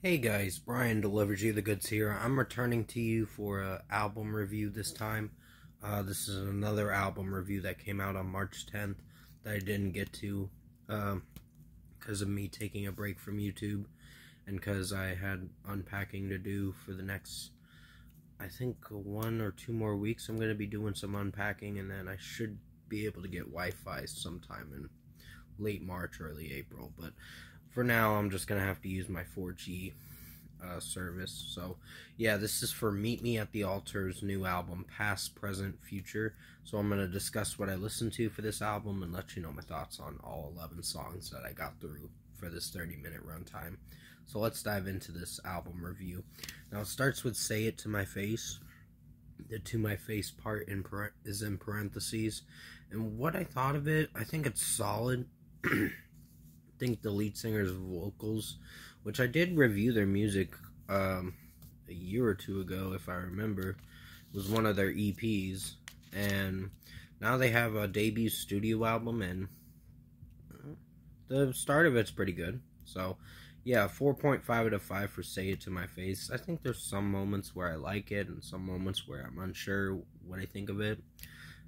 Hey guys, Bryan delivers you the goods here. I'm returning to you for a album review this time. Uh, this is another album review that came out on March 10th that I didn't get to because um, of me taking a break from YouTube and because I had unpacking to do for the next, I think, one or two more weeks. I'm going to be doing some unpacking and then I should be able to get Wi-Fi sometime in late March, early April. But for now, I'm just going to have to use my 4G uh, service. So, yeah, this is for Meet Me at the Altar's new album, Past, Present, Future. So, I'm going to discuss what I listened to for this album and let you know my thoughts on all 11 songs that I got through for this 30 minute runtime. So, let's dive into this album review. Now, it starts with Say It to My Face. The to my face part in is in parentheses. And what I thought of it, I think it's solid. think the lead singer's vocals, which I did review their music um, a year or two ago, if I remember, was one of their EPs, and now they have a debut studio album, and the start of it's pretty good. So, yeah, 4.5 out of 5 for Say It to My Face. I think there's some moments where I like it, and some moments where I'm unsure what I think of it.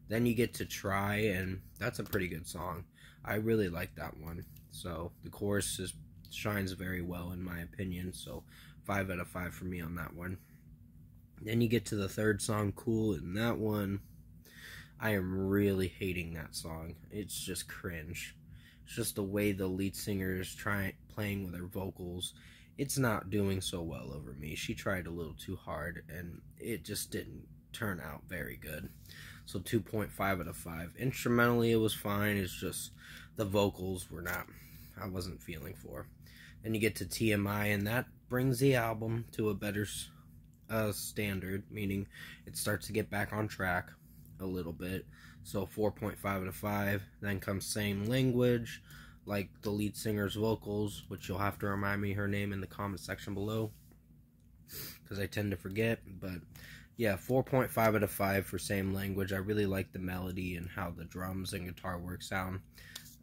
Then you get to Try, and that's a pretty good song. I really like that one. So the chorus is, shines very well in my opinion. So five out of five for me on that one. Then you get to the third song, Cool, and that one, I am really hating that song. It's just cringe. It's just the way the lead singer is trying playing with her vocals. It's not doing so well over me. She tried a little too hard, and it just didn't turn out very good. So 2.5 out of 5. Instrumentally, it was fine. It's just the vocals were not I wasn't feeling for. Then you get to TMI, and that brings the album to a better uh, standard, meaning it starts to get back on track a little bit. So 4.5 out of 5. Then comes Same Language, like the lead singer's vocals, which you'll have to remind me her name in the comment section below, because I tend to forget. But yeah, 4.5 out of 5 for Same Language. I really like the melody and how the drums and guitar work sound.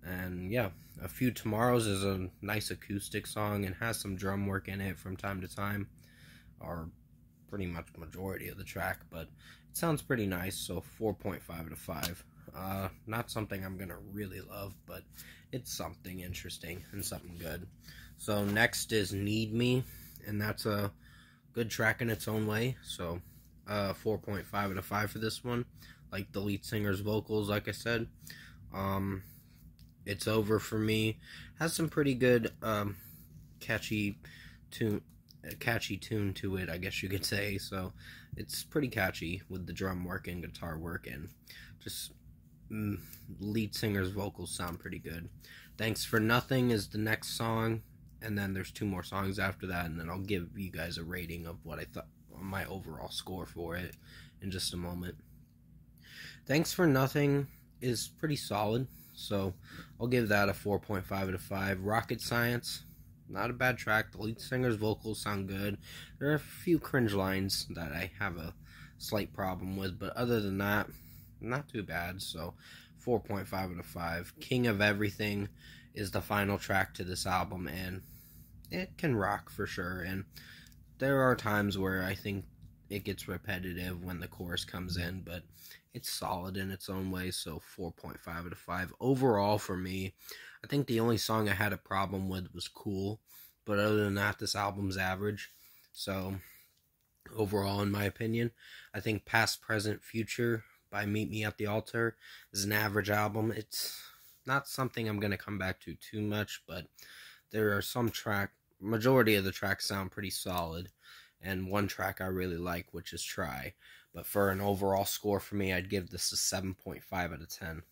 And yeah, A Few Tomorrows is a nice acoustic song and has some drum work in it from time to time, or pretty much majority of the track, but it sounds pretty nice, so 4.5 out of 5. Uh, not something I'm gonna really love, but it's something interesting and something good. So next is Need Me, and that's a good track in its own way, so uh, 4.5 out of 5 for this one. Like the lead singer's vocals, like I said. Um, it's Over for Me has some pretty good um, catchy tune catchy tune to it, I guess you could say. So it's pretty catchy with the drum work and guitar work and just mm, lead singer's vocals sound pretty good. Thanks for Nothing is the next song and then there's two more songs after that and then I'll give you guys a rating of what I thought my overall score for it in just a moment. Thanks for Nothing is pretty solid. So I'll give that a 4.5 out of 5. Rocket Science, not a bad track. The lead singer's vocals sound good. There are a few cringe lines that I have a slight problem with, but other than that, not too bad. So 4.5 out of 5. King of Everything is the final track to this album, and it can rock for sure. And there are times where I think it gets repetitive when the chorus comes in, but it's solid in its own way, so 4.5 out of 5. Overall, for me, I think the only song I had a problem with was Cool, but other than that, this album's average. So, overall, in my opinion, I think Past, Present, Future by Meet Me at the Altar is an average album. It's not something I'm going to come back to too much, but there are some track, majority of the tracks sound pretty solid, and one track I really like, which is Try. But for an overall score for me, I'd give this a 7.5 out of 10.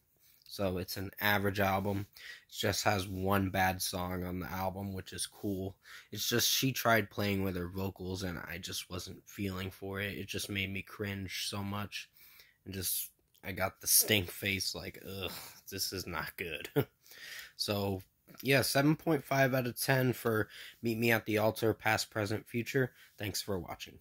So it's an average album. It just has one bad song on the album, which is cool. It's just she tried playing with her vocals and I just wasn't feeling for it. It just made me cringe so much. And just, I got the stink face like, ugh, this is not good. so, yeah, 7.5 out of 10 for Meet Me at the Altar, Past, Present, Future. Thanks for watching.